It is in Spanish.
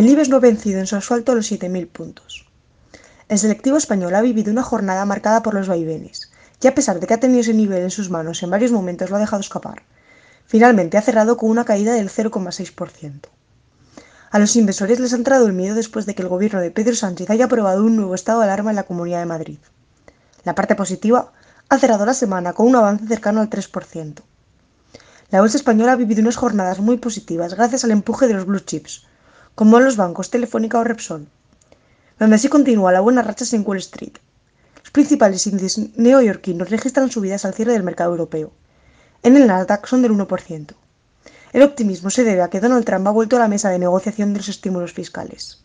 El IBEX no ha vencido en su asfalto los 7.000 puntos. El selectivo español ha vivido una jornada marcada por los vaivenes, y a pesar de que ha tenido ese nivel en sus manos en varios momentos lo ha dejado escapar. Finalmente ha cerrado con una caída del 0,6%. A los inversores les ha entrado el miedo después de que el gobierno de Pedro Sánchez haya aprobado un nuevo estado de alarma en la Comunidad de Madrid. La parte positiva ha cerrado la semana con un avance cercano al 3%. La bolsa española ha vivido unas jornadas muy positivas gracias al empuje de los blue chips, como los bancos Telefónica o Repsol, donde así continúa la buena racha en Wall Street. Los principales índices neoyorquinos registran subidas al cierre del mercado europeo. En el Nasdaq son del 1%. El optimismo se debe a que Donald Trump ha vuelto a la mesa de negociación de los estímulos fiscales.